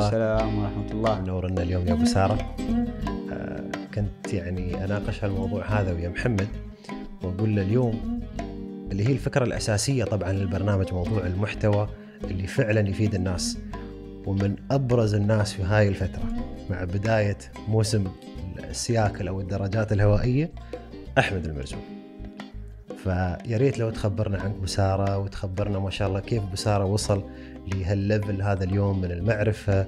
الله. السلام ورحمة الله. منورنا اليوم يا أبو سارة. آه كنت يعني أناقش هالموضوع هذا ويا محمد واقول له اليوم اللي هي الفكرة الأساسية طبعا للبرنامج موضوع المحتوى اللي فعلا يفيد الناس ومن أبرز الناس في هاي الفترة. مع بداية موسم السياكل أو الدراجات الهوائية أحمد المرزوق. فيا ريت لو تخبرنا عنك بسارة وتخبرنا ما شاء الله كيف بسارة وصل لهال level هذا اليوم من المعرفة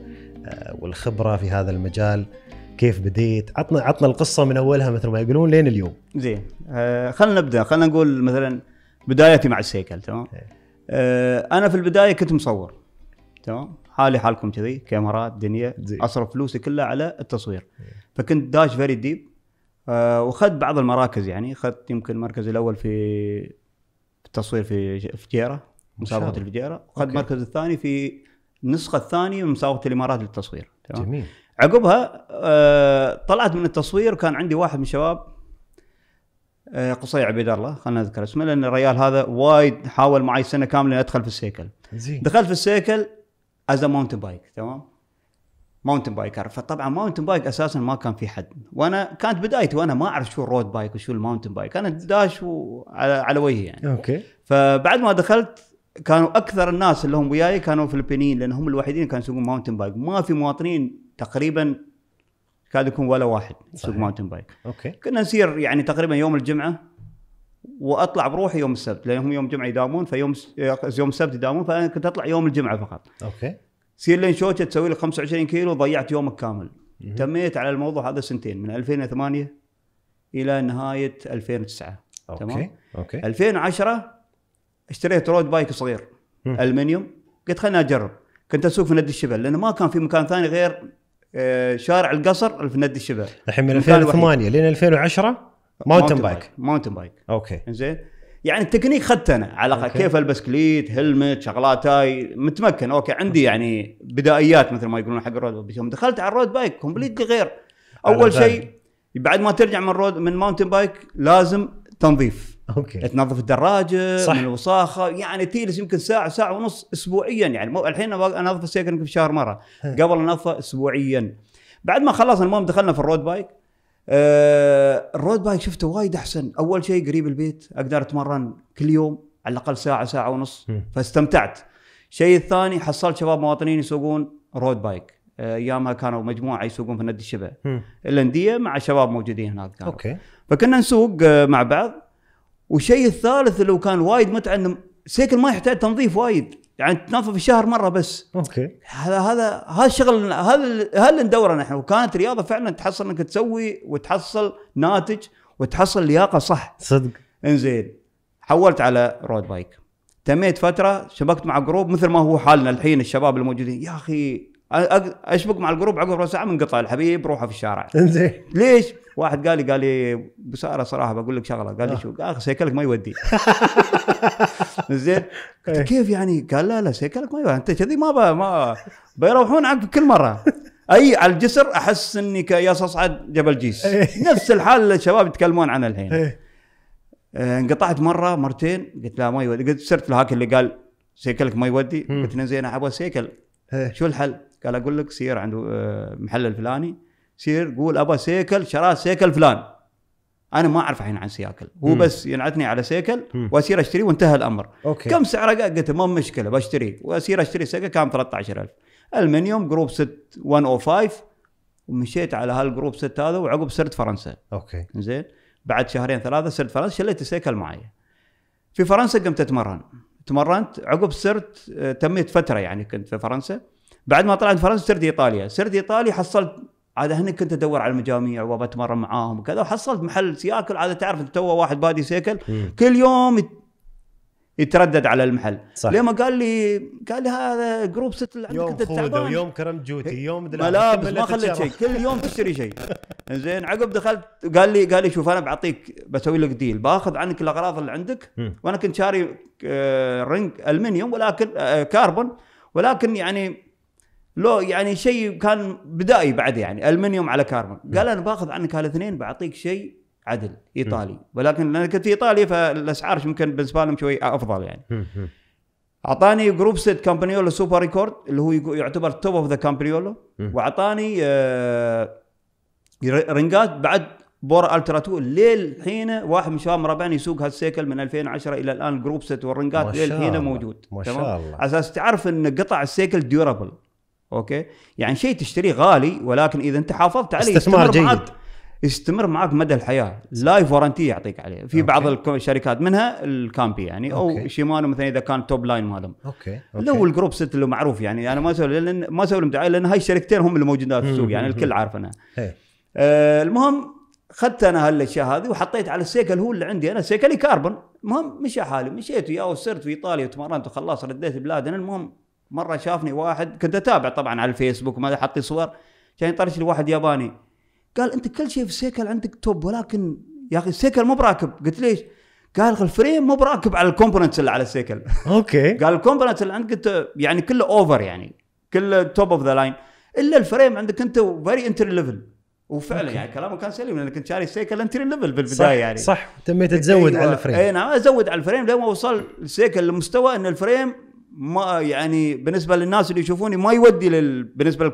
آه، والخبرة في هذا المجال كيف بديت؟ عطنا عطنا القصة من أولها مثل ما يقولون لين اليوم. زين آه خلينا نبدأ. خلينا نقول مثلا بدايتي مع السيكل تمام؟ إيه. آه أنا في البداية كنت مصور تمام؟ حالي حالكم كذي كاميرات دنيا زين. أصرف فلوسي كلها على التصوير. فكنت داش very deep آه واخذت بعض المراكز يعني اخذت يمكن المركز الأول في التصوير في في الفجيرة ما شاء مسابقة. الفجيره okay. المركز الثاني في النسخة الثانية من مسابقة الإمارات للتصوير تمام؟ جميل. عقبها آه طلعت من التصوير وكان عندي واحد من الشباب آه قصي عبيد الله خلينا نذكر اسمه لأن الريال هذا وايد حاول معي سنة كاملة أدخل في السيكل. زين. دخلت في السيكل as mountain bike تمام؟ mountain biker فطبعا mountain bike أساسا ما كان في حد. وأنا كانت بدايتي وأنا ما أعرف شو ال road bike وشو ال mountain bike أنا داش و- على, على وجهي يعني. okay. فبعد ما دخلت كانوا أكثر الناس اللي هم وياي كانوا فلبينيين لأن هم الوحيدين كانوا يسوقون mountain bike ما في مواطنين تقريبا كاد يكون ولا واحد يسوق. mountain bike okay. كنا نسير يعني تقريبا يوم الجمعة وأطلع بروحي يوم السبت لأن هم يوم الجمعة يداومون فيوم يوم السبت يداومون فأنا كنت أطلع يوم الجمعة فقط. okay. سير لين شوكة تسوي لك 25 كيلو ضيعت يومك كامل. تميت على الموضوع هذا سنتين من 2008 إلى نهاية 2009 okay تمام. okay. 2010 اشتريت road bike صغير مم. ألمنيوم. قلت خليني أجرب. كنت أسوق في نادي الشبل لأنه ما كان في مكان ثاني غير آه، شارع القصر في نادي الشبل الحين من المكان 2008 لين 2010 mountain bike mountain bike okay. زين يعني التكنيك خدته أنا على الاقل. كيف البس cleat helmet شغلات هاي متمكن. okay عندي يعني بدائيات مثل ما يقولون حق ال road bike. بس يوم دخلت على ال road bike completely غير. أول. شيء بعد ما ترجع من road من mountain bike لازم تنظيف. okay. تنظف الدراجة صح. من الوساخة. يعني تجلس يمكن ساعة ساعة ونص اسبوعيا. يعني مو الحين أنظف السيكل يمكن في شهر مرة. قبل انظفه اسبوعيا. بعد ما خلصنا المهم دخلنا في ال road bike. آه ال road bike شفته وايد أحسن. أول شيء قريب البيت أقدر أتمرن كل يوم على الأقل ساعة ساعة ونص. فاستمتعت. الشيء الثاني حصلت شباب مواطنين يسوقون road bike. آه، أيامها كانوا مجموعة يسوقون في نادي الشبل. الأندية مع شباب موجودين هناك كانوا. okay. فكنا نسوق آه، مع بعض. والشيء الثالث اللي هو كان وايد متعة إنه سيكل ما يحتاج تنظيف وايد. يعني تنظف الشهر مرة بس. okay. هذا هذا هذا الشغل هذا هذا اللي ندوره نحن. وكانت رياضة فعلا تحصل إنك تسوي وتحصل ناتج وتحصل لياقة صح. صدق. إنزين. حولت على road bike تميت فترة شبكت مع group مثل ما هو حالنا الحين الشباب الموجودين. يا أخي أشبك مع ال group عقب ربع ساعة منقطع الحبيب روحه في الشارع إنزين ليش؟ واحد قال لي قال لي بو سارة صراحة بقول لك شغلة قال لي آه. شو؟ قال سيكلك ما يودي زين قلت إيه. كيف يعني؟ قال لا لا سيكلك ما يودي أنت كذي ما ما بيروحون عنك كل مرة أي على الجسر أحس اني كياس اصعد جبل جيس إيه. نفس الحال اللي الشباب يتكلمون عنه الحين إيه. آه، انقطعت مرة مرتين قلت لا ما يودي قلت صرت لهاك اللي قال سيكلك ما يودي. قلت له زين أبغى سيكل. شو الحل؟ قال أقول لك سير عنده آه، محل الفلاني سير قول أبغى سيكل شراه سيكل فلان. أنا ما أعرف الحين عن سياكل. هو مم. بس ينعتني على سيكل مم. وأسير أشتري وانتهى الأمر. okay. كم سعره قلت ما مشكلة بشتري. وأسير أشتري سيكل كان 13000 ألمنيوم group 6 105 ومشيت على هال group 6 هذا وعقب صرت فرنسا. okay. زين؟ بعد شهرين ثلاثة صرت فرنسا شليت السيكل معي في فرنسا قمت أتمرن. تمرنت عقب صرت آه، تميت فترة يعني كنت في فرنسا. بعد ما طلعت فرنسا صرت إيطاليا صرت إيطاليا حصلت عاد هني كنت أدور على المجاميع وبتمرن معاهم وكذا وحصلت محل سياكل عاد تعرف تو واحد بادي cycle مم. كل يوم يت- يتردد على المحل صح. لما قال لي قال لي هذا group set اللي عندك يوم أنت تعبان ويوم كرم جوتي يوم. ملابس ما خليت. شيء كل يوم تشتري شيء زين عقب دخلت قال لي قال لي شوف أنا بعطيك بسوي لك deal باخذ عنك الأغراض اللي عندك. وأنا كنت شاري آه، ring ألمنيوم ولكن آه، كربون ولكن يعني لو يعني شيء كان بدائي بعد يعني ألمنيوم على كربون. قال أنا باخذ عنك هالاثنين بعطيك شيء عدل إيطالي. ولكن أنا كنت في ايطاليا فالاسعار يمكن بالنسبة لهم شوي أفضل يعني. أعطاني group set كامبانيولو Super Record اللي هو يعتبر top of the كامبانيولو. وأعطاني آه، رنجات بعد Bora Ultra 2 للحين واحد من شباب مربعني يسوق هالسيكل من 2010 إلى الآن ال group set ما والرنجات للحين. موجود. ما؟ شاء الله. على أساس تعرف إن قطع السيكل durable okay يعني شيء تشتريه غالي ولكن إذا أنت حافظت عليه استثمار جيد. معك يستمر معك مدى الحياة life warranty يعطيك عليه في بعض أوكي. الك- الشركات منها الكامبي يعني أو okay. شيمانو مثلا إذا كان top line مالهم okay اللي هو okay. ال group set اللي معروف يعني أنا ما أسوي لأن ما أسوي لهم دعايه لأن هاي الشركتين هم اللي موجودات في السوق يعني. الكل عارفنا إيه. آه المهم اخذت أنا هالأشياء هذه وحطيت على السيكل هو اللي عندي أنا سيكلي كاربون المهم مشى حالي مشيت وياه وصرت في إيطاليا وتمرنت وخلاص رديت بلادنا المهم مرة شافني واحد كنت أتابع طبعا على الفيسبوك وما حط لي صور كان يطرش لي واحد ياباني. قال أنت كل شيء في السيكل عندك top ولكن يا أخي السيكل مو براكب. قلت ليش؟ قال ال frame مو براكب على ال components اللي على السيكل. okay. قال ال components اللي عندك انت يعني كله over يعني كله top of the line إلا ال frame عندك أنت very entry level وفعلا okay. يعني كلامه كان سليم لأن كنت شاري سيكل entry level صح بالبدايه يعني. صح. تميت تزود على ال frame. أي نعم أزود على ال frame لين ما وصل السيكل لمستوى إن ال frame ما يعني بالنسبة للناس اللي يشوفوني ما يودي لل... بالنسبة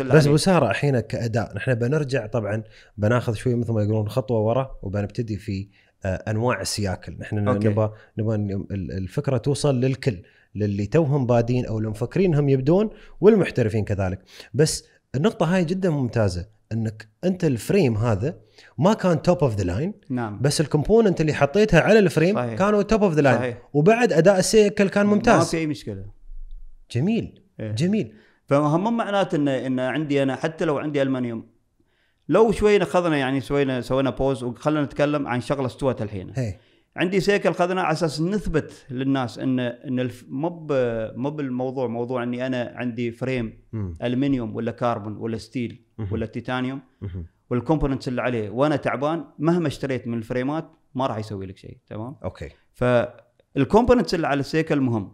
اللي بس. أبو سارة الحين كأداء نحن بنرجع طبعا بناخذ شوي مثل ما يقولون خطوة ورا وبنبتدي في آه، أنواع السياكل نحن. نبغى نبغى ال- الفكرة توصل للكل للي توهم بادين أو اللي مفكرين انهم يبدون والمحترفين كذلك بس النقطة هاي جدا ممتازة إنك أنت ال frame هذا ما كان top of the line نعم. بس ال component اللي حطيتها على ال frame صحيح. كانوا top of the line وبعد أداء السيكل كان ما ممتاز. في أي مشكلة. جميل. إيه. جميل. فهم مو معناته ان إن عندي أنا حتى لو عندي المنيوم لو شوي اخذنا يعني شوينا سوينا pause وخلينا نتكلم عن شغلة استوت الحين. هي. عندي سيكل اخذنا على أساس نثبت للناس ان إن الف- مو ب- مو بالموضوع موضوع إني أنا عندي frame. ألمنيوم ولا كربون ولا steel. ولا تيتانيوم. وال components اللي عليه وأنا تعبان مهما اشتريت من الفريمات ما راح يسوي لك شيء تمام okay فال components اللي على السيكل مهم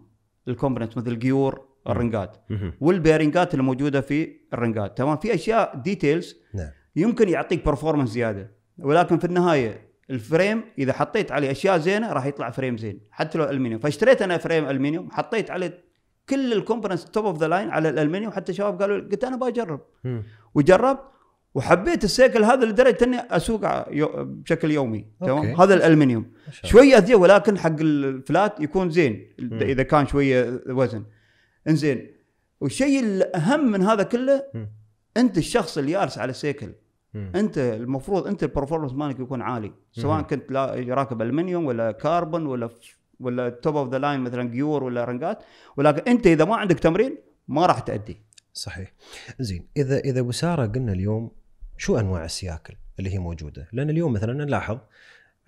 ال components مثل ال gear الرنجات. وال bearingات اللي موجودة في الرنجات تمام في أشياء details نعم يمكن يعطيك performance زيادة ولكن في النهاية ال frame إذا حطيت عليه أشياء زينة راح يطلع frame زين. حتى لو المنيوم فاشتريت أنا frame المنيوم حطيت عليه كل ال components top of the line على الالمنيوم حتى شباب قالوا قلت أنا بجرب. وجربت وحبيت السيكل هذا لدرجة إني اسوق يو- بشكل يومي. تمام. هذا الالمنيوم. شوية اذيه ولكن حق ال flat يكون زين. مم. اذا كان شوية وزن. إنزين. والشيء الأهم من هذا كله مم. أنت الشخص اللي جالس على السيكل. مم. أنت المفروض أنت ال performance مالك يكون عالي سواء مهم. كنت لا- راكب ألمنيوم ولا كاربون ولا ولا top of the line مثلا gear ولا رنجات ولكن أنت إذا ما عندك تمرين ما راح تأدي صحيح زين إذا إذا ابو ساره قلنا اليوم شو أنواع السياكل اللي هي موجودة؟ لأن اليوم مثلا نلاحظ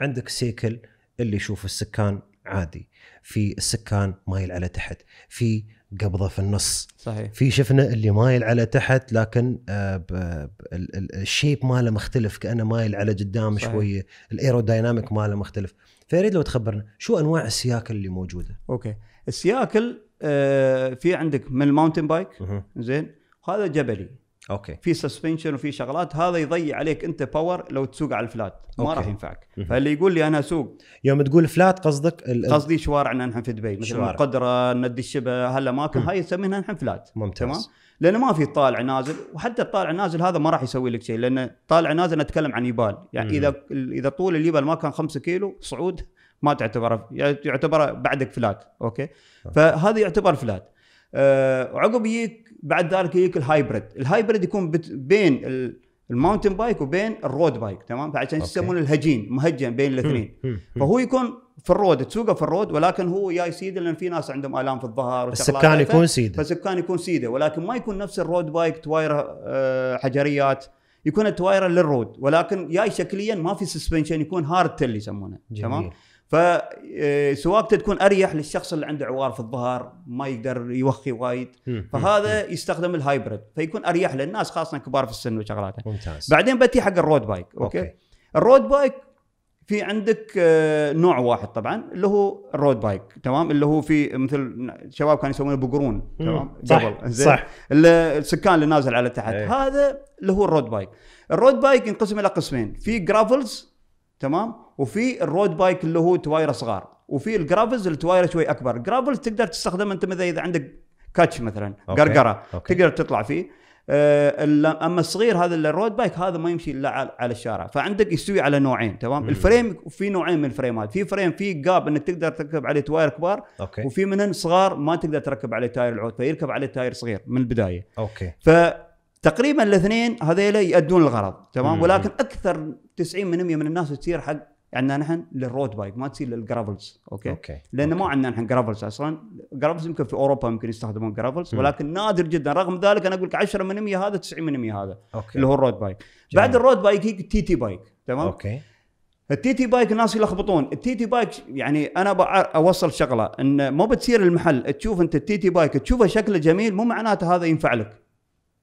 عندك سيكل اللي يشوف السكان عادي، في السكان مايل على تحت، في قبضة في النص، صحيح. في شفنا اللي مايل على تحت لكن آه، ال shape ماله مختلف كأنه مايل على قدام. شوية، ال aerodynamic ماله مختلف، فيريد لو تخبرنا شو أنواع السياكل اللي موجودة؟ okay. السياكل آه في عندك من ال mountain bike. زين؟ وهذا جبلي. okay. في suspension وفي شغلات هذا يضيع عليك أنت power لو تسوق على ال flat. ما. راح ينفعك. فاللي يقول لي أنا أسوق. يوم تقول flat قصدك ال- قصدي شوارعنا نحن في دبي مثل شوارع. القدره ند الشبا هالاماكن. هاي يسمينها نحن flat ممتاز. تمام؟ لأنه ما في طالع نازل وحتى الطالع نازل هذا ما راح يسوي لك شيء لأن طالع نازل نتكلم عن يبال. يعني مم. إذا إذا طول اليبال ما كان 5 كيلو صعود ما تعتبره يعتبر بعدك flat okay؟ فهذا يعتبر flat وعقب يجيك بعد ذلك يجيك ال hybrid. ال hybrid يكون بين ال- ال mountain bike وبين ال road bike تمام؟ فعشان. يسمونه الهجين مهجن بين الاثنين. فهو يكون في ال road تسوقه في ال road ولكن هو جاي سيده لأن في ناس عندهم آلام في الظهر السكان. يكون سيدة. فالسكان يكون سيدة. ولكن ما يكون نفس ال road bike توايره آه، حجريات يكون التوايره لل road. ولكن جاي شكليا ما في suspension يكون hardtail يسمونه تمام؟ فسواقته تكون أريح للشخص اللي عنده عوار في الظهر ما يقدر يوخي وايد. فهذا يستخدم ال hybrid فيكون أريح للناس خاصة كبار في السن وشغلاته ممتاز. بعدين بتي حق ال road bike okay, okay. ال road bike في عندك آه، نوع واحد طبعا اللي هو ال road bike تمام؟ اللي هو في مثل شباب كانوا يسمونه بقرون تمام؟ صح قبل زين؟ صح اللي- السكان اللي نازل على تحت. إيه. هذا اللي هو ال road bike. ال road bike ينقسم إلى قسمين في gravels تمام؟ وفي ال road bike اللي هو توايره صغار وفي ال gravels التواير شوي أكبر. ال gravels تقدر تستخدم أنت مثلا إذا عندك كاتش مثلا okay. قرقرة okay. تقدر تطلع فيه. آه، أما الصغير هذا ال road bike هذا ما يمشي إلا على- الشارع. فعندك يستوي على نوعين تمام؟ مم. ال frame في نوعين من الفريمات. في frame في gap إنك تقدر تركب عليه تواير كبار okay. وفي منهن صغار ما تقدر تركب عليه تاير العود فيركب عليه تاير صغير من البداية. okay. فتقريبا الاثنين هذيلا يؤدون الغرض تمام. ولكن أكثر 90% من الناس تصير حق عندنا نحن لل road bike ما تصير لل gravels okay؟ okay لأن okay. ما عندنا نحن gravels أصلا. gravels يمكن في أوروبا يمكن يستخدمون gravels. ولكن نادر جدا. رغم ذلك أنا أقول لك 10% هذا 90% هذا okay. اللي هو ال road bike بعد ال road bike يجي TT bike تمام؟ okay. ال TT bike الناس يلخبطون. ال TT bike يعني أنا أوصل شغلة إن مو بتصير المحل تشوف أنت ال TT bike تشوفه شكله جميل مو معناته هذا ينفع لك.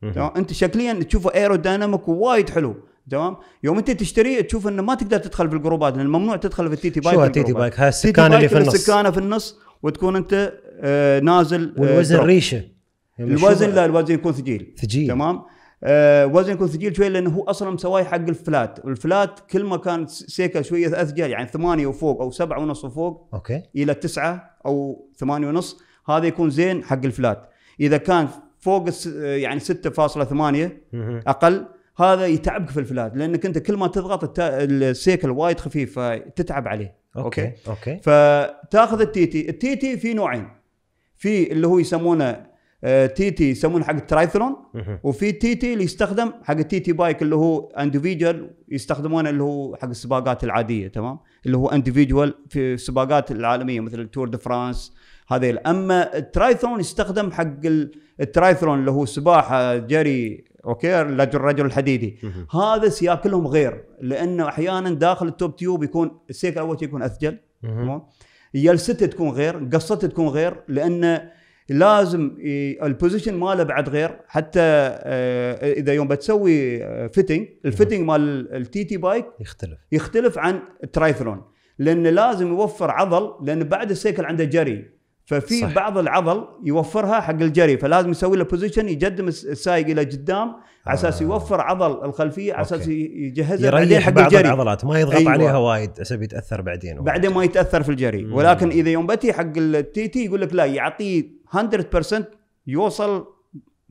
تمام؟ انت شكليا تشوفه aerodynamic ووايد حلو تمام؟ يوم انت تشتريه تشوف انه ما تقدر تدخل بالجروبات لأن ممنوع تدخل في ال TT bike شو ال TT. bike هاي ال TT السكان اللي في النص. السكانة في النص وتكون انت آه نازل آه، والوزن. ريشة. الوزن لا الوزن يكون ثقيل. ثقيل. تمام؟ آه وزن يكون ثقيل شوي لأنه هو أصلا مسواه حق ال flat. وال flat كل ما كانت سيكة شوية أثقل يعني ثمانية وفوق أو سبعة ونص وفوق okay. إلى تسعة أو ثمانية ونص هذا يكون زين حق ال flat. إذا كان فوق يعني 6.8 مهم. أقل هذا يتعبك في ال flat لأنك أنت كل ما تضغط السيكل وايد خفيف فتتعب عليه. okay okay؟ فتأخذ ال TT ال TT في نوعين. في اللي هو يسمونه آه، TT يسمونه حق الترايثلون. وفي TT اللي يستخدم حق ال TT bike اللي هو individual يستخدمونه اللي هو حق السباقات العادية تمام؟ اللي هو individual في السباقات العالمية مثل التور دي فرانس هذيل أما الترايثلون يستخدم حق ال- الترايثلون اللي هو سباحه جري okay الرجل الحديدي. هذا سياكلهم غير لأنه أحيانا داخل ال top tube يكون السيكل اول شيء يكون مهم. تمام؟ جلسته تكون غير قصته تكون غير لأن لازم ال position ماله بعد غير. حتى آه، إذا يوم بتسوي fitting ال fitting مال ال TT bike يختلف. يختلف عن الترايثلون لأن لازم يوفر عضل لأن بعد السيكل عنده جري. ففي صح. بعض العضل يوفرها حق الجري فلازم يسوي له position يقدم الس- السايق إلى قدام على أساس آه. يوفر عضل الخلفية على أساس يجهزها بعدين حق بعض الجري العضلات ما يضغط أيوة. عليها وايد عشان يتأثر بعدين بعدين ما يتأثر في الجري مم. ولكن إذا يوم بتي حق ال TT يقول لك لا يعطيه 100% يوصل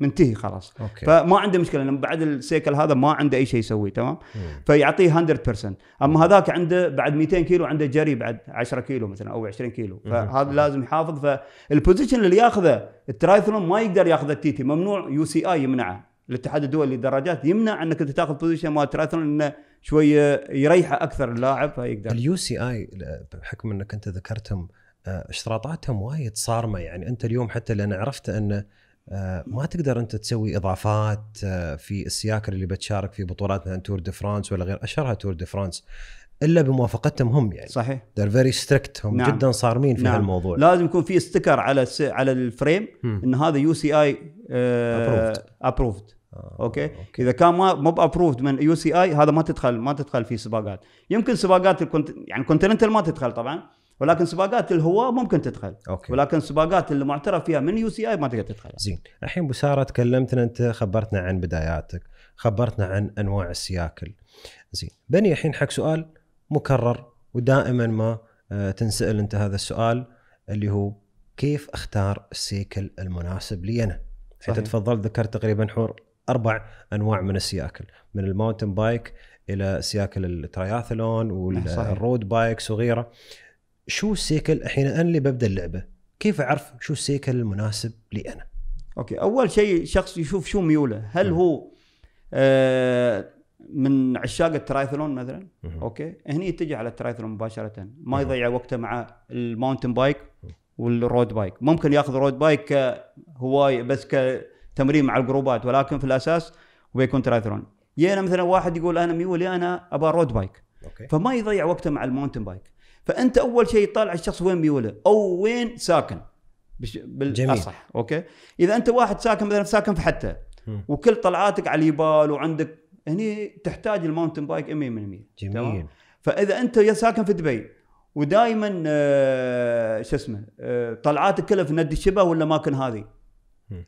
منتهي خلاص. okay. فما عنده مشكلة لأن بعد السيكل هذا ما عنده أي شيء يسويه تمام؟ مم. فيعطيه 100% أما هذاك عنده بعد 200 كيلو عنده جري بعد 10 كيلو مثلا أو 20 كيلو. فهذا لازم يحافظ. فال position اللي ياخذه الترايثلون ما يقدر ياخذ ال TT ممنوع UCI يمنعه. الاتحاد الدولي للدراجات يمنع إنك إنت تاخذ position مال الترايثلون إنه شوية يريحه أكثر اللاعب فيقدر. ال UCI بحكم إنك إنت ذكرتهم آه، اشتراطاتهم وايد صارمة. يعني أنت اليوم حتى لأن عرفت انه ما تقدر انت تسوي اضافات آه، في السياكل اللي بتشارك في بطولات مثلا تور دي فرانس ولا غير أشهرها تور دي فرانس إلا بموافقتهم هم يعني صحيح they're very strict هم نعم. جدا صارمين في نعم. هالموضوع لازم يكون في sticker على الس... على ال frame مم. إن هذا UCI. approved آه، okay. إذا كان ما مو ب approved من UCI هذا ما تدخل ما تدخل في سباقات يمكن سباقات ال cont... يعني continental ما تدخل طبعا ولكن سباقات الهواة ممكن تدخل. okay. ولكن سباقات اللي معترف فيها من UCI ما تقدر تدخل زين. الحين أبو سارة تكلمتنا أنت خبرتنا عن بداياتك خبرتنا عن أنواع السياكل. زين. بني الحين حق سؤال مكرر ودائما ما آه، تنسأل أنت هذا السؤال اللي هو كيف أختار السيكل المناسب لي أنا صحيح. تفضلت ذكرت تقريبا حول أربع أنواع من السياكل من ال mountain bike إلى سياكل الترياثلون صحيح. وال road bikes وغيره شو السيكل الحين؟ أنا اللي ببدأ اللعبة. كيف أعرف شو السيكل المناسب لي أنا؟ okay أول شيء شخص يشوف شو ميوله. هل مم. هو آه من عشاق الترايثلون مثلا؟ مهم. okay. هني يتجه على الترايثلون مباشرة. ما مم. يضيع وقته مع ال mountain bike وال road bike. ممكن ياخذ road bike كهواية بس كتمرين مع الجروبات ولكن في الأساس هو يكون ترايثلون. يانا مثلا واحد يقول أنا ميولي أنا أبغى road bike. okay. فما يضيع وقته مع ال mountain bike. فأنت أول شيء تطالع الشخص وين ميوله أو وين ساكن. بالأصح okay إذا أنت واحد ساكن مثلا ساكن في حتا مم. وكل طلعاتك على الجبال وعندك هني تحتاج ال mountain bike 100% جميل تمام؟ فإذا أنت يا ساكن في دبي ودائما آه شو اسمه آه طلعاتك كلها في ند الشبا ولا الاماكن هذه.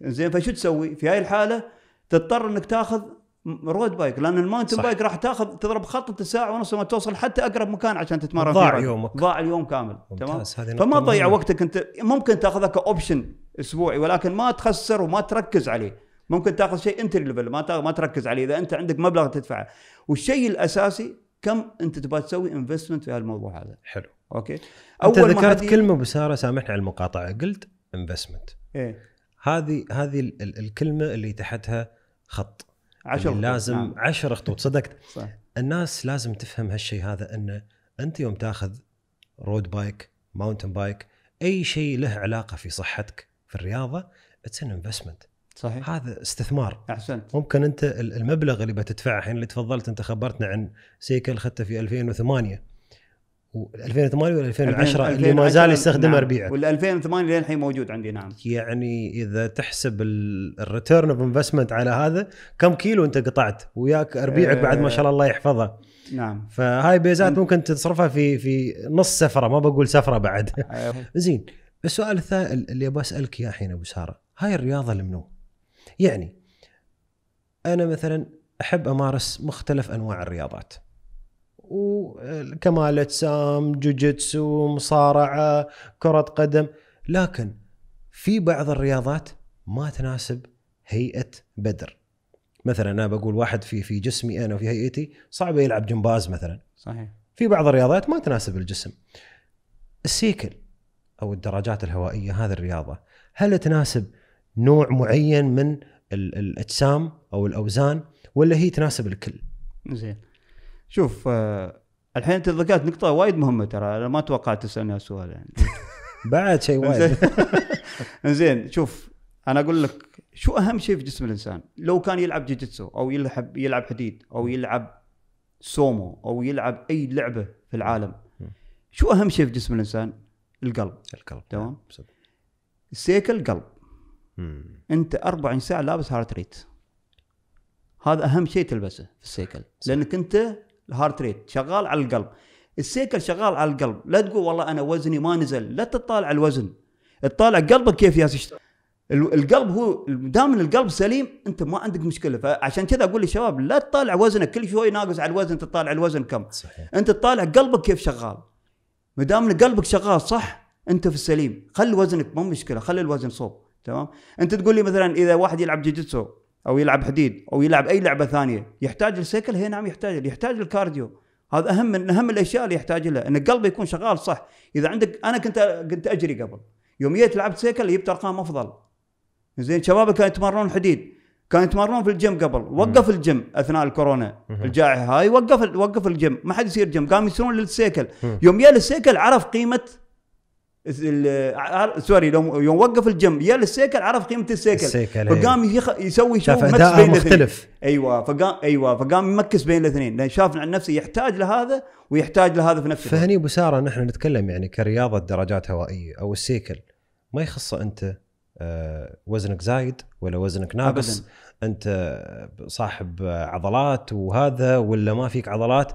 زين فشو تسوي؟ في هاي الحالة تضطر إنك تاخذ road bike لأن ال mountain صح. bike راح تأخذ تضرب خط ساعه ونص لما توصل حتى أقرب مكان عشان تتمرن ضاع. يومك. ضاع اليوم كامل تمام؟ فما تضيع. وقتك أنت ممكن تأخذها ك option أسبوعي ولكن ما تخسر وما تركز عليه. ممكن تأخذ شيء entry level ما ما تركز عليه. إذا أنت عندك مبلغ تدفعه. والشيء الأساسي كم أنت تبغى تسوي investment في هالموضوع هذا؟ حلو. أوكي؟ أنت ما ذكرت كلمة بو سارة سامحني على المقاطعة قلت investment إيه. هذه هذه ال- ال- الكلمة اللي تحتها خط. عشر اللي لازم نعم. عشر خطوط. صدقت. صح. الناس لازم تفهم هالشيء هذا انه أنت يوم تاخذ road bike mountain bike أي شيء له علاقة في صحتك في الرياضة it's an investment صحيح. هذا استثمار. أحسنت. ممكن أنت ال- المبلغ اللي بتدفعه الحين اللي تفضلت أنت خبرتنا عن سيكل اخذته في 2008 و 2008 ولا 2010 اللي ما زال يستخدمه نعم. ربيعه وال 2008 للحين موجود عندي نعم. يعني إذا تحسب ال return of investment على هذا كم كيلو أنت قطعت؟ وياك ربيعك بعد ما شاء الله الله يحفظه نعم. فهاي بيزات ممكن تصرفها في في نص سفرة ما بقول سفرة بعد. زين السؤال الثاني اللي أبغى أسألك اياه الحين أبو سارة هاي الرياضة لمنو؟ يعني أنا مثلا أحب أمارس مختلف أنواع الرياضات. وكمال أجسام جوجيتسو مصارعة كرة قدم. لكن في بعض الرياضات ما تناسب هيئة بدر. مثلا أنا بقول واحد في في جسمي أنا وفي هيئتي صعب يلعب جمباز مثلا. صحيح. في بعض الرياضات ما تناسب الجسم. السيكل أو الدراجات الهوائية هذه الرياضة هل تناسب نوع معين من ال- الأجسام أو الأوزان ولا هي تناسب الكل؟ زين. شوف آه الحين أنت ذكرت نقطة وايد مهمة ترى أنا ما توقعت تسألني هالسؤال يعني. بعد شيء وايد. زين شوف أنا أقول لك شو أهم شيء في جسم الإنسان؟ لو كان يلعب جيجيتسو أو يلعب يلعب حديد أو يلعب سومو أو يلعب أي لعبة في العالم شو أهم شيء في جسم الإنسان؟ القلب. القلب. تمام. السيكل قلب مم. أنت 24 ساعة لابس heart rate. هذا أهم شيء تلبسه في السيكل. لأنك أنت ال heart rate شغال على القلب. السيكل شغال على القلب. لا تقول والله أنا وزني ما نزل لا تطالع الوزن. تطالع قلبك كيف ياس يشتغل ال- القلب هو دام القلب سليم أنت ما عندك مشكلة. فعشان كذا أقول للشباب لا تطالع وزنك. كل شوي ناقص على الوزن تطالع الوزن كم؟ صحيح. أنت تطالع قلبك كيف شغال. ما دام قلبك شغال صح أنت في السليم. خلي وزنك مو مشكلة. خلي الوزن صوب. تمام؟ أنت تقول لي مثلا إذا واحد يلعب جيجيتسو أو يلعب حديد أو يلعب أي لعبة ثانية. يحتاج السيكل؟ هي نعم يحتاج يحتاج ال cardio. هذا أهم من أهم الأشياء اللي يحتاج لها إن قلبه يكون شغال صح. إذا عندك أنا كنت كنت أجري قبل. يوم جيت لعبت سيكل جبت أرقام أفضل. زين شباب كانوا يتمرنون حديد كانوا يتمرنون في الجيم قبل. وقف الجيم أثناء الكورونا الجائحة هاي وقف وقف الجيم. ما حد يصير جيم. قاموا يصيرون للسيكل. يوم جاء للسيكل عرف قيمة sorry لو يوم وقف الجيم جاء للسيكل عرف قيمة السيكل. السيكل، إيه. فقام يخ- يسوي شو؟ شاف mix بين الاثنين. مختلف. أيوه فقام أيوه فقام يمكس بين الاثنين. لأن شاف عن نفسه يحتاج لهذا ويحتاج لهذا في نفس الوقت فهني أبو سارة نحن نتكلم يعني كرياضة درجات هوائية. أو السيكل ما يخصه أنت آه، وزنك زايد ولا وزنك ناقص؟ أبداً. أنت صاحب عضلات وهذا ولا ما فيك عضلات؟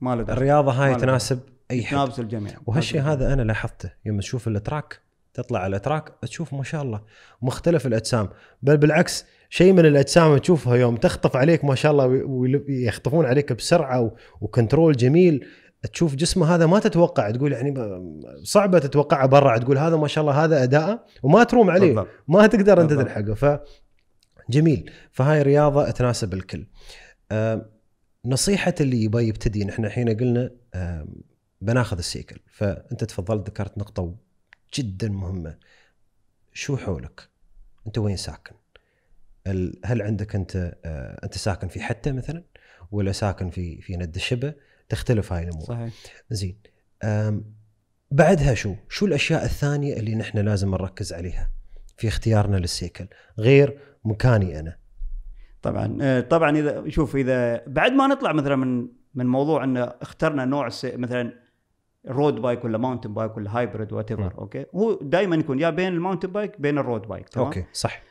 ما. الرياضة هاي ما تناسب؟ أي حد. يتنافس الجميع. وهالشيء هذا أنا لاحظته. يوم تشوف ال track تطلع على ال track تشوف ما شاء الله مختلف الأجسام. بل بالعكس شيء من الأجسام تشوفها يوم تخطف عليك ما شاء الله وي- ويخطفون عليك بسرعة و control جميل تشوف جسمه هذا ما تتوقع. تقول يعني صعبة تتوقعه برا. تقول هذا ما شاء الله هذا أداءه وما تروم عليه. بالضبط. ما تقدر أنت. تلحقه. ف جميل. فهاي رياضة تناسب الكل. نصيحة اللي يبغى يبتدي. نحن الحين قلنا بناخذ السيكل. فأنت تفضلت ذكرت نقطة جدا مهمة. شو حولك؟ أنت وين ساكن؟ هل عندك أنت آه أنت ساكن في حتة مثلا؟ ولا ساكن في في ند الشبه؟ تختلف هاي الأمور. صحيح. زين. بعدها شو؟ شو الأشياء الثانية اللي نحن لازم نركز عليها في اختيارنا للسيكل؟ غير مكاني أنا؟ طبعا آه، طبعا إذا شوف إذا بعد ما نطلع مثلا من من موضوع إن اخترنا نوع. مثلا road bike ولا mountain bike ولا hybrid whatever okay هو دائما يكون يا بين ال mountain bike بين ال road bike تمام؟ okay صح.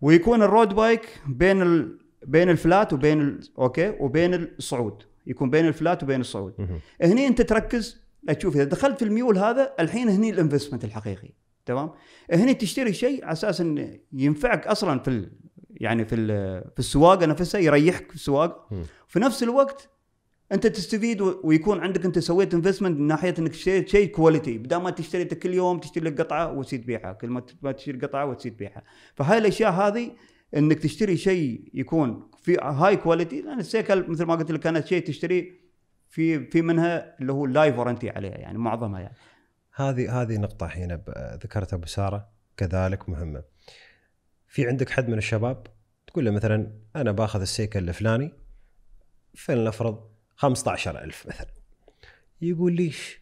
ويكون ال road bike بين ال... بين ال flat وبين ال... okay وبين الصعود يكون بين ال flat وبين الصعود. هني أنت تركز تشوف إذا دخلت في الميول هذا الحين هني ال investment الحقيقي تمام؟ هني تشتري شيء على أساس انه ينفعك أصلا في ال... يعني في ال- في السواقة نفسها يريحك في السواقة. في نفس الوقت أنت تستفيد ويكون عندك أنت سويت investment من ناحية إنك اشتريت شيء quality بدل ما تشتري كل يوم تشتري لك قطعة وتسيد تبيعها كل ما تشتري قطعة وتسيد تبيعها فهاي الأشياء هذه إنك تشتري شيء يكون في هاي quality لأن السيكل مثل ما قلت لك كانت شيء تشتري في في منها اللي هو ال life warranty عليها يعني معظمها يعني. هذه هذه نقطة حين ذكرتها أبو سارة. كذلك مهمة. في عندك حد من الشباب تقول له مثلا أنا باخذ السيكل الفلاني فلنفرض 15000 مثلا. يقول ليش؟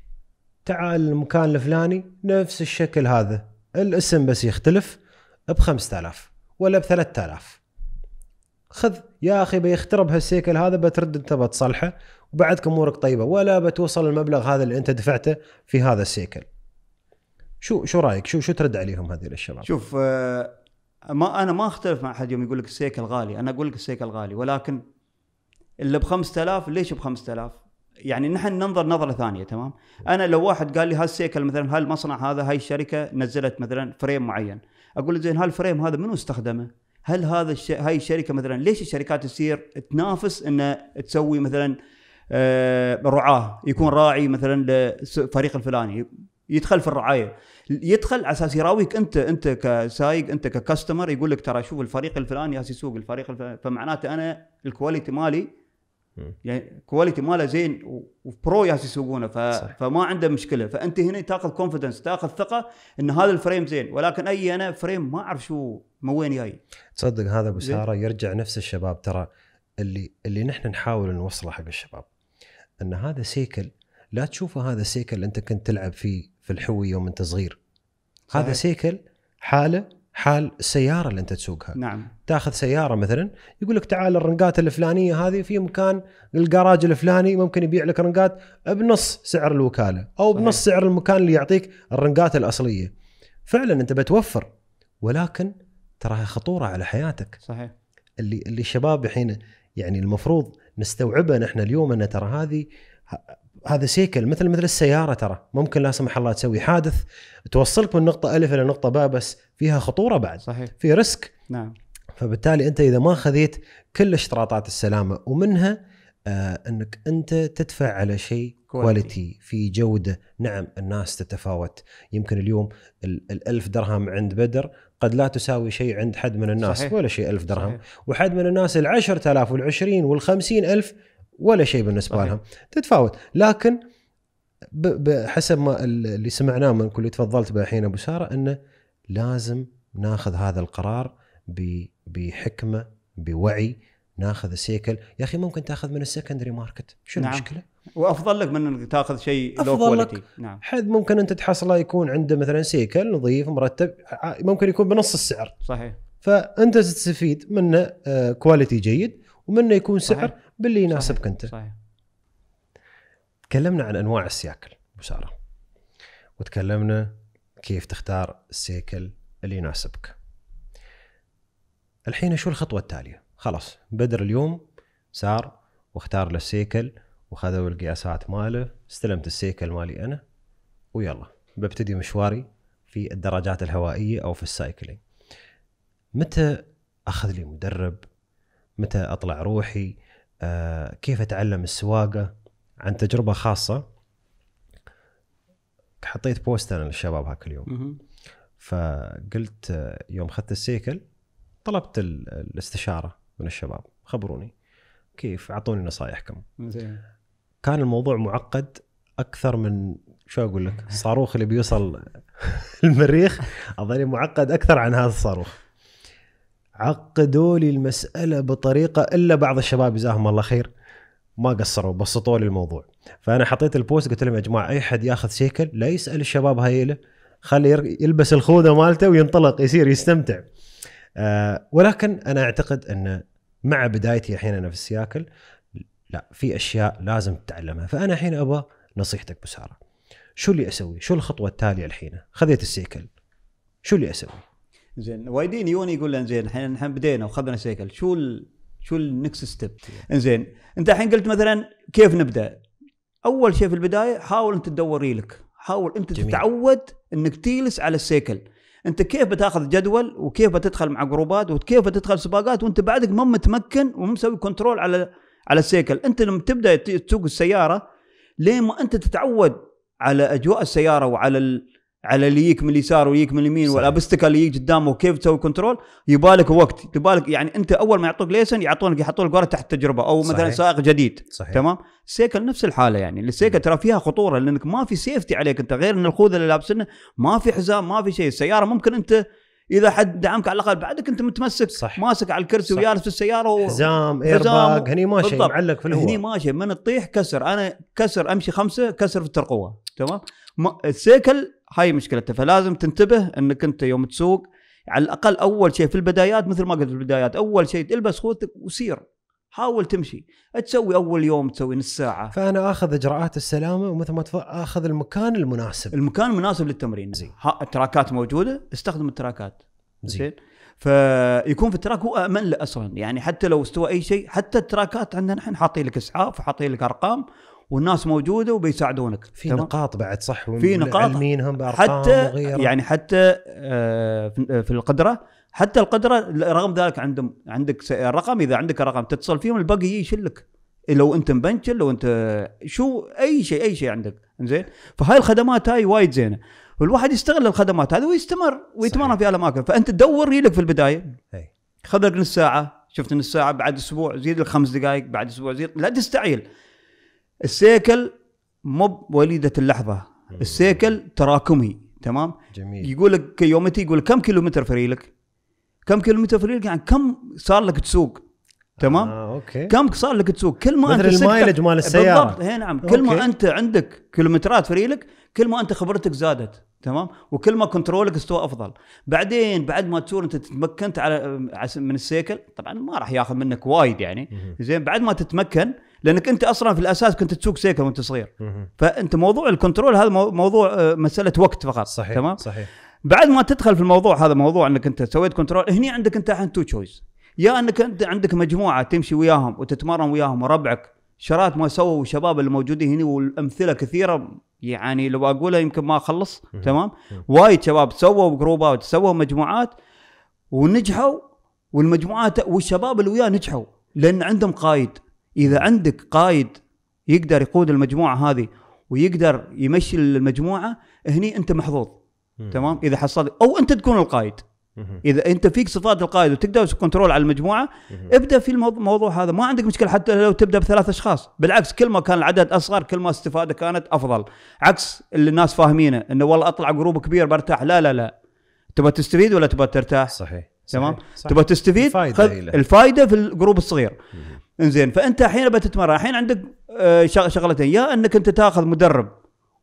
تعال المكان الفلاني نفس الشكل هذا الاسم بس يختلف ب 5000 ولا ب 3000 خذ يا أخي بيخترب هالسيكل هذا بترد أنت بتصلحه وبعدك أمورك طيبة ولا بتوصل المبلغ هذا اللي أنت دفعته في هذا السيكل. شو شو رأيك؟ شو شو ترد عليهم هذول الشباب؟ شوف آه، ما أنا ما أختلف مع أحد يوم يقول لك السيكل غالي أنا أقول لك السيكل غالي ولكن اللي ب 5000 ليش ب 5000 يعني نحن ننظر نظرة ثانية تمام؟ أنا لو واحد قال لي هالسيكل مثلا هالمصنع هذا هاي الشركة نزلت مثلا frame معين. أقول له زين هال frame هذا منو استخدمه؟ هل هذا الش... هاي الشركة مثلا ليش الشركات تصير تنافس انها تسوي مثلا آه، رعاة؟ يكون راعي مثلا للفريق الفلاني يدخل في الرعاية. يدخل على أساس يراويك أنت أنت كسايق أنت ك customer يقول لك ترى شوف الفريق الفلاني ياس يسوق الفريق الفلاني فمعناته أنا ال quality مالي. يعني quality ماله زين و pro ياس يسوقونه ف... فما عنده مشكلة. فأنت هنا تأخذ confidence تأخذ ثقة إن هذا ال frame زين. ولكن أي أنا frame ما أعرف شو من وين جاي. تصدق هذا أبو. سارة يرجع نفس الشباب. ترى اللي اللي نحن نحاول نوصله حق الشباب إن هذا سيكل لا تشوفه هذا سيكل أنت كنت تلعب فيه في الحوي يوم أنت صغير. هذا صحيح. سيكل حالة حال السيارة اللي انت تسوقها. نعم. تاخذ سيارة مثلا يقول لك تعال الرنقات الفلانية هذه في مكان الجراج الفلاني ممكن يبيع لك رنقات بنص سعر الوكالة أو صحيح. بنص سعر المكان اللي يعطيك الرنقات الأصلية. فعلا أنت بتوفر ولكن تراها خطورة على حياتك. صحيح. اللي اللي الشباب الحين يعني المفروض نستوعبه نحن اليوم أن ترى هذه هذا سيكل مثل مثل السيارة ترى. ممكن لا سمح الله تسوي حادث توصلك من نقطة ألف إلى نقطة باء بس فيها خطورة بعد. صحيح. في risk. نعم. فبالتالي أنت إذا ما خذيت كل اشتراطات السلامة ومنها آه أنك أنت تدفع على شيء quality في جودة. نعم الناس تتفاوت. يمكن اليوم ال- الألف درهم عند بدر قد لا تساوي شيء عند حد من الناس صحيح. ولا شيء ألف درهم. صحيح. وحد من الناس العشرة آلاف والعشرين والخمسين ألف ولا شيء بالنسبة صحيح. لهم. تتفاوت. لكن ب- بحسب ما ال- اللي سمعناه من كل تفضلت به الحين أبو سارة إنه لازم ناخذ هذا القرار ب- بحكمة بوعي ناخذ السيكل. يا أخي ممكن تاخذ من السكندري ماركت. شو نعم. المشكلة؟ وأفضل لك من إنك تاخذ شيء لو. quality نعم. حد ممكن أنت تحصله يكون عنده مثلا سيكل نظيف مرتب ممكن يكون بنص السعر. صحيح. فأنت تستفيد منه آه، quality جيد ومنه يكون سعر صحيح. باللي يناسبك. أنت. صحيح. تكلمنا عن أنواع السياكل أبو سارة. وتكلمنا كيف تختار السيكل اللي يناسبك. الحين شو الخطوة التالية؟ خلاص بدر اليوم سار واختار له السيكل وخذوا القياسات ماله استلمت السيكل مالي أنا ويلا. ببتدي مشواري في الدراجات الهوائية أو في ال cycling. متى أخذ لي مدرب؟ متى أطلع روحي؟ كيف أتعلم السواقة؟ عن تجربة خاصة. حطيت post أنا للشباب هاك اليوم. فقلت آه، يوم أخذت السيكل طلبت ال- الاستشارة من الشباب. خبروني. كيف؟ أعطوني نصايحكم. زين. كان الموضوع معقد أكثر من شو أقول لك؟ الصاروخ اللي بيوصل المريخ. أظني معقد أكثر عن هذا الصاروخ. عقدوا لي المسألة بطريقة إلا بعض الشباب جزاهم الله خير ما قصروا بسطوا لي الموضوع. فأنا حطيت البوست قلت لهم يا جماعة أي حد ياخذ سيكل لا يسأل الشباب هايله خلي يلبس الخوذة مالته وينطلق يصير يستمتع. آه ولكن أنا أعتقد أن مع بدايتي الحين أنا في السياكل لا في أشياء لازم تتعلمها. فأنا الحين أبغى نصيحتك بو سارة. شو اللي أسوي؟ شو الخطوة التالية الحين؟ خذيت السيكل. شو اللي أسوي؟ زين. وايدين يوني يقول لنا زين الحين الحين بدينا وخذنا سيكل. شو ال... شو ال next step انزين انت الحين قلت مثلا كيف نبدأ؟ أول شيء في البداية حاول أنت تدور ريلك. حاول أنت جميل. تتعود إنك تجلس على السيكل. أنت كيف بتأخذ جدول وكيف بتدخل مع جروبات وكيف بتدخل سباقات وأنت بعدك ما متمكن ومو مسوي control على على السيكل. أنت لما تبدأ تسوق السيارة لين ما أنت تتعود على أجواء السيارة وعلى ال... على اللي يجيك من اليسار ويجيك من اليمين. وال obstacle اللي يجي قدامه وكيف تسوي control يبالك وقت يبالك يعني أنت أول ما يعطوك license يعطونك يحطون لك تحت تجربه أو مثلا صحيح. سائق جديد صحيح تمام السيكل نفس الحالة يعني السيكل ترى فيها خطورة لأنك ما في safety عليك أنت غير إن الخوذة اللي لابسنه ما في حزام ما في شيء السيارة ممكن أنت إذا حد دعمك على الأقل بعدك أنت متمسك صح. ماسك على الكرسي. وجالس في السيارة و... حزام ايرباج هني ماشي بالضبط. معلق في هني الهواء ماشي من تطيح كسر أنا كسر أمشي خمسة كسر في الترقوة تمام ما السيكل هاي مشكلته فلازم تنتبه إنك أنت يوم تسوق على الأقل أول شيء في البدايات مثل ما قلت في البدايات أول شيء تلبس خوذتك وسير. حاول تمشي. تسوي أول يوم تسوي نص ساعة. فأنا آخذ إجراءات السلامة ومثل ما آخذ المكان المناسب. المكان مناسب للتمرين. زين. التراكات موجودة استخدم التراكات. زين. زين. فيكون في ال track هو أمن له أصلا. يعني حتى لو استوى أي شيء حتى التراكات عندنا نحن حاطين لك إسعاف وحاطين لك أرقام والناس موجودة وبيساعدونك. في؟ نقاط بعد صح في نقاط. علمينهم بأرقام حتى وغيره. يعني حتى آه، في في القدرة حتى القدرة رغم ذلك عندهم عندك الرقم إذا عندك رقم تتصل فيهم الباقي يشلك. لو أنت مبنشل لو أنت شو أي شيء أي شيء عندك. زين فهاي الخدمات هاي وايد زينة. والواحد يستغل الخدمات هذه ويستمر ويتمرن. في الاماكن فأنت دور لك في البداية. خذ لك نص ساعه شفت نص ساعه بعد أسبوع زيد لك خمس دقائق بعد أسبوع زيد لا تستعجل السيكل مو وليده اللحظة. السيكل تراكمي تمام؟ جميل. يقول لك يومتي يقول كم كيلومتر فريلك؟ كم كيلومتر في ريلك؟ يعني كم صار لك تسوق؟ تمام؟ آه، أوكي. كم صار لك تسوق؟ كل ما مثل أنت سكت- ال mileage مال السيارة. بالضبط. هي نعم. كل ما أوكي. أنت عندك كيلومترات في ريلك كل ما أنت خبرتك زادت تمام؟ وكل ما control ك استوى أفضل. بعدين بعد ما تصير أنت تتمكنت على من السيكل طبعا ما راح ياخذ منك وايد يعني. زين بعد ما تتمكن لأنك أنت أصلا في الأساس كنت تسوق سيكل وأنت صغير. فأنت موضوع ال control هذا مو- موضوع آه، مسألة وقت فقط. صحيح تمام؟ صحيح. بعد ما تدخل في الموضوع هذا موضوع إنك أنت سويت control هني عندك أنت الحين two choice يا إنك أنت عندك مجموعة تمشي وياهم وتتمرن وياهم وربعك. شرات ما سووا الشباب اللي موجودين هنا والأمثلة كثيرة يعني لو أقولها يمكن ما أخلص. تمام. وايد شباب سووا جروبات سووا مجموعات ونجحوا والمجموعات والشباب اللي وياه نجحوا لأن عندهم قايد. إذا عندك قايد يقدر يقود المجموعة هذه ويقدر يمشي المجموعة هني أنت محظوظ مم. تمام إذا حصلت أو أنت تكون القائد. إذا أنت فيك صفات القائد وتقدر control على المجموعة. ابدأ في الموضوع هذا ما عندك مشكلة حتى لو تبدأ بثلاث أشخاص بالعكس كل ما كان العدد أصغر كل ما الاستفاده كانت أفضل عكس اللي الناس فاهمينه إنه والله أطلع group كبير برتاح لا لا لا تبغى تستفيد ولا تبغى ترتاح صحيح تمام. تبغى تستفيد الفايدة خذ. الفائده في ال group الصغير مهم. إنزين فأنت الحين بتتمرن الحين عندك آه، شغ- شغلتين يا إنك أنت تاخذ مدرب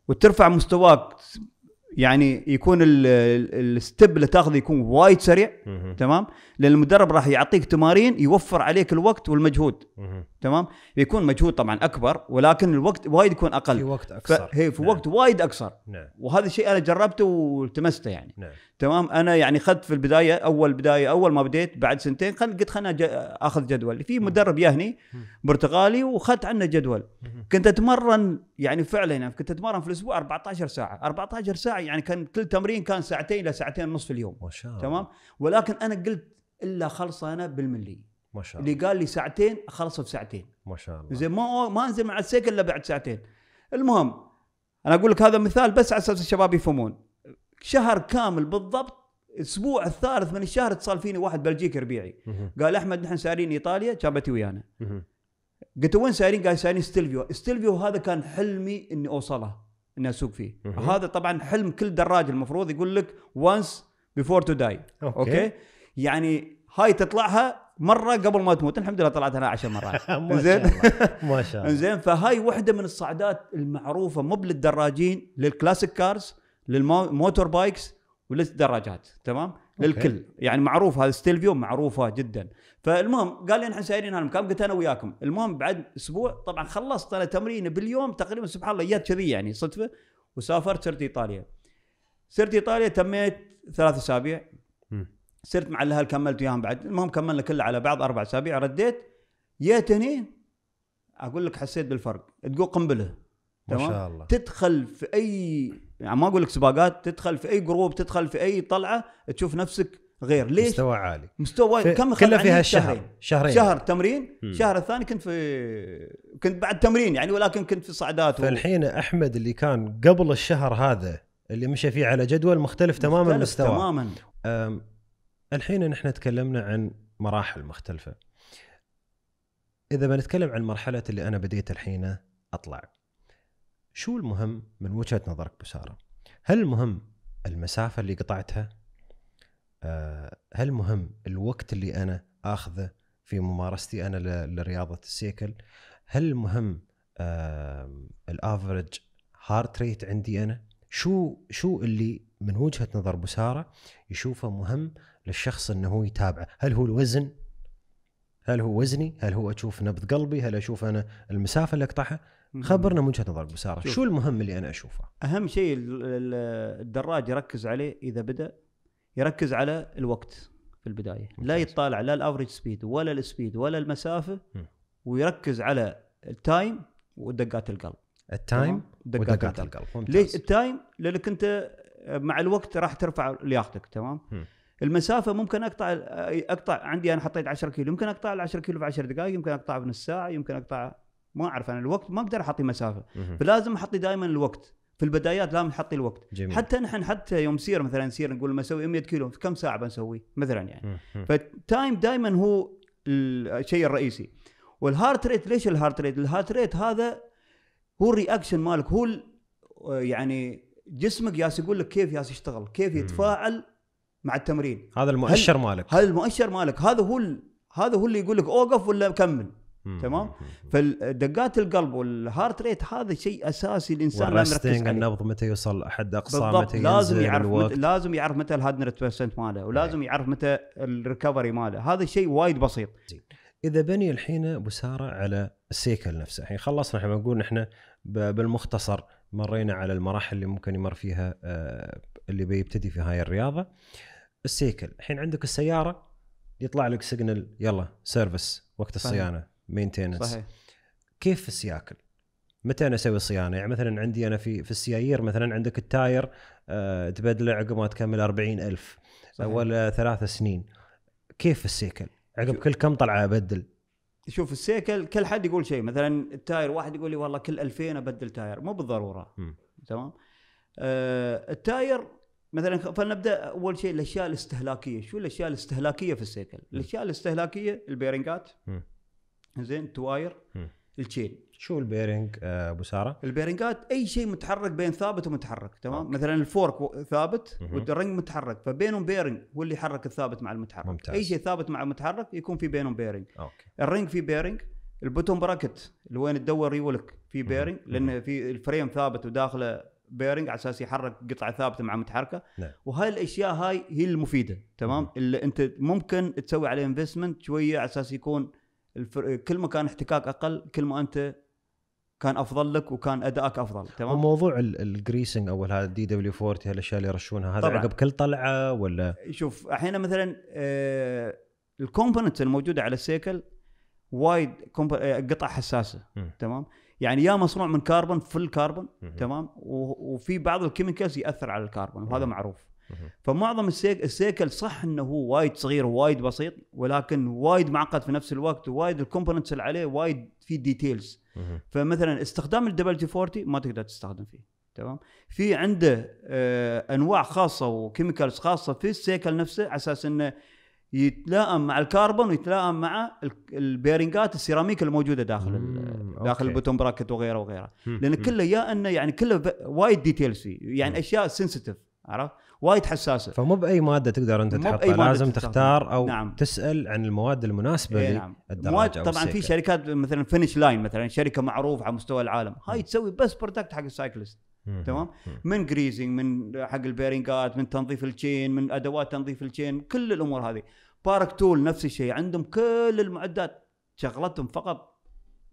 وترفع مستواك يعني يكون ال- ال- ال step اللي تاخذه يكون وايد سريع. تمام لأن المدرب راح يعطيك تمارين يوفر عليك الوقت والمجهود. تمام؟ يكون مجهود طبعا أكبر ولكن الوقت وايد يكون في أقل وقت أقصر. فهي في نعم. وقت وايد أقصر. نعم. وهذا الشيء أنا جربته والتمسته يعني. نعم. تمام؟ أنا يعني اخذت في البداية أول بداية أول ما بديت بعد سنتين خل قلت خلنا آخذ جدول. في مدرب يهني برتغالي واخذت عنه جدول. كنت أتمرن يعني فعلا يعني كنت أتمرن في الأسبوع 14 ساعة. 14 ساعة يعني كان كل تمرين كان ساعتين إلى ساعتين ونص في اليوم. ما شاء الله. تمام ولكن أنا قلت إلا خلصه أنا بالملي. ما شاء اللي الله. قال لي ساعتين أخلصه في ساعتين. ما شاء الله. زين ما ما أنزل مع السيكل إلا بعد ساعتين. المهم أنا أقول لك هذا مثال بس على أساس الشباب يفهمون. شهر كامل بالضبط الأسبوع الثالث من الشهر اتصل فيني واحد بلجيكي ربيعي. قال أحمد نحن سارين إيطاليا كان بتي ويانا. قلت وين سايرين؟ قال سايرين ستيلفيو، ستيلفيو هذا كان حلمي إني أوصله إني أسوق فيه،. هذا طبعا حلم كل دراج المفروض يقول لك once before to die، أوكي؟ يعني هاي تطلعها مرة قبل ما تموت، الحمد لله طلعت أنا 10 مرات. زين. ما شاء الله زين فهاي واحدة من الصعدات المعروفة مو للدراجين لل classic cars لل motorbikes وللدراجات تمام. للكل يعني معروف هذا ستيلفيو معروفة جدا فالمهم قال لي نحن سايرين هالمكان قلت أنا وياكم المهم بعد أسبوع طبعا خلصت أنا تمرين باليوم تقريبا سبحان الله جت كذي يعني صدفة وسافرت صرت إيطاليا صرت إيطاليا تميت ثلاث أسابيع. صرت مع الأهل كملت وياهم بعد. المهم كملنا كله على بعض أربع أسابيع رديت. جيت هني أقول لك حسيت بالفرق. تقول قنبلة. ما؟ شاء الله. تدخل في أي يعني ما أقول لك سباقات تدخل في أي جروب تدخل في أي طلعة تشوف نفسك غير. ليش؟ مستوى عالي. مستوى وايد. في- كم كله؟ فيها الشهر شهرين. شهر تمرين. الشهر الثاني كنت في كنت بعد تمرين يعني ولكن كنت في صعدات و- فالحين أحمد اللي كان قبل الشهر هذا اللي مشى فيه على جدول مختلف تماما مختلف مستوى تماما الحين نحن تكلمنا عن مراحل مختلفة إذا بنتكلم عن مرحلة اللي أنا بديت الحين أطلع شو المهم من وجهة نظرك بو سارة؟ هل المهم المسافة اللي قطعتها؟ أه، هل مهم الوقت اللي أنا آخذه في ممارستي أنا ل- لرياضة السيكل؟ هل مهم ال average heart rate عندي أنا؟ شو شو اللي من وجهة نظر بو سارة يشوفه مهم للشخص إنه هو يتابعه، هل هو الوزن؟ هل هو وزني؟ هل هو أشوف نبض قلبي؟ هل أشوف أنا المسافة اللي أقطعها؟ خبرنا من وجهة نظرك بو سارة،. شو المهم اللي أنا أشوفه؟ أهم شيء ال- ال- الدراج يركز عليه إذا بدأ يركز على الوقت في البداية لا. يطالع لا ال average speed ولا ال speed ولا المسافة. ويركز على ال time ودقات القلب ال time؟ ودقات القلب. ليش ال time؟ لأنك أنت مع الوقت راح ترفع لياقتك تمام؟ المسافة ممكن أقطع أقطع عندي أنا حطيت 10 كيلو يمكن أقطع ال 10 كيلو في 10 دقائق يمكن أقطع بنص ساعة يمكن أقطع ما أعرف أنا الوقت ما أقدر أحطي مسافة. فلازم أحطي دائما الوقت في البدايات لازم تحطي الوقت جميل حتى نحن حتى يوم نسير مثلا نسير نقول لما أسوي 100 كيلو في كم ساعة بنسوي مثلا يعني. فال time دائما هو الشيء الرئيسي وال heart rate ليش ال heart rate؟ ال heart rate هذا هو ال reaction مالك هو يعني جسمك يالس يقول لك كيف يالس يشتغل كيف. يتفاعل مع التمرين. هذا المؤشر مالك. هذا المؤشر مالك هذا هو ال- هذا هو اللي يقول لك أوقف ولا كمل. تمام؟ فدقات القلب وال heart rate هذا شيء أساسي الإنسان لازم يركز عليه. النبض متى يوصل أحد أقصى متى لازم يعرف الوقت. مت... لازم يعرف متى ال hard percent ماله ولازم يعرف متى ال recovery ماله. هذا شيء وايد بسيط. إذا بنيي الحين أبو سارة على السيكل نفسه الحين خلصنا إحنا بنقول نحن ب- بالمختصر مرينا على المراحل اللي ممكن يمر فيها آه، اللي بيبتدي في هاي الرياضة. السيكل. الحين عندك السيارة يطلع لك signal يلا service وقت. الصيانة maintenance صحيح. كيف السياكل؟ متى أنا أسوي صيانه يعني مثلا عندي أنا في في السيايير مثلا عندك ال tire آه، تبدله عقب ما تكمل 40000 صحيح. ولا ثلاث سنين. كيف السيكل عقب كل كم طلعة أبدل؟ شوف السيكل كل حد يقول شيء. مثلا ال tire واحد يقول لي والله كل 2000 أبدل tire. مو بالضرورة. تمام؟ آه ال tire مثلا فلنبدا أول شيء الأشياء الاستهلاكية شو الأشياء الاستهلاكية في السيكل الأشياء الاستهلاكية ال bearingات. زين التواير. ال chain شو ال bearing آه، أبو سارة؟ ال bearingات أي شيء متحرك بين ثابت ومتحرك تمام أوكي. مثلا ال fork ثابت. والرنج متحرك فبينهم bearing هو اللي يحرك الثابت مع المتحرك ممتاز. أي شيء ثابت مع المتحرك يكون في بينهم bearing أوكي الرنج في bearing ال bottom bracket اللي وين تدور ريولك في. bearing لأن في ال frame ثابت وداخله bearing على أساس يحرك قطعة ثابتة مع متحركة نعم. وهاي الأشياء هاي هي المفيدة تمام مهم. اللي أنت ممكن تسوي عليه investment شوية على أساس يكون الفر... كل ما كان احتكاك أقل كل ما أنت كان أفضل لك وكان أدائك أفضل تمام وموضوع ال- ال greasing أو هذا ال WD 40 هالاشياء اللي يرشونها هذا. عقب كل طلعة ولا شوف أحيانا مثلا آه ال components الموجودة على السيكل وايد comp- آه، قطع حساسة مم. تمام يعني يا مصنوع من carbon full carbon. تمام وفي بعض ال chemicals يأثر على الكربون وهذا. معروف. فمعظم السيك السيكل صح إنه هو وايد صغير ووايد بسيط ولكن وايد معقد في نفس الوقت ووايد ال components اللي عليه وايد في details. فمثلا استخدام الدبل جي 40 ما تقدر تستخدم فيه تمام في عنده آه أنواع خاصة و chemicals خاصة في السيكل نفسه على أساس إنه يتلائم مع الكربون ويتلائم مع ال- ال bearingات ال ceramic الموجودة داخل مم، داخل. ال bottom bracket وغيره وغيره مم. لأن. كله يا إنه يعني كله وايد details فيه يعني مم. أشياء sensitive عرفت وايد حساسة فمو بأي مادة تقدر أنت تحطها لازم. تختار أو نعم. تسأل عن المواد المناسبة إيه نعم أو طبعا في. شركات مثلا Finish Line مثلا شركة معروفة على مستوى العالم هاي. تسوي بس product حق ال cyclist. تمام؟ من greasing من حق ال bearingات من تنظيف ال chain من أدوات تنظيف ال chain كل الأمور هذه. Park Tool نفس الشيء. عندهم كل المعدات. شغلتهم فقط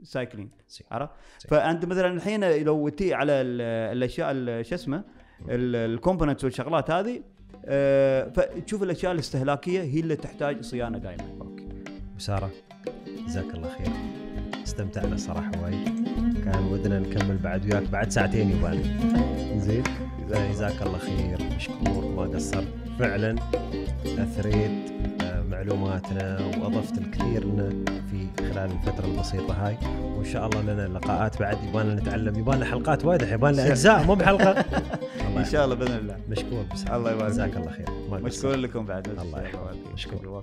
cycling سي. عرفت. فأنت مثلا الحين لو تي على ال- الأشياء ال- شو اسمه؟ ال components والشغلات هذه آه، فتشوف الأشياء الاستهلاكية هي اللي تحتاج صيانة دائما أوكي. بو سارة جزاك الله خير. استمتعنا صراحة وايد. كان ودنا نكمل بعد وياك بعد ساعتين يبالي زين؟ جزاك الله خير. مشكور. ما قصرت فعلا أثريت معلوماتنا وأضفت الكثير لنا في خلال الفترة البسيطة هاي. وإن شاء الله لنا لقاءات بعد. يبغانا نتعلم. يبغى حلقات وايد لنا أجزاء. مو بحلقة. إن شاء الله بإذن الله. مشكور بس الله يبارك جزاك. الله خير. مشكور لكم بعد. الله يحفظك. مشكور.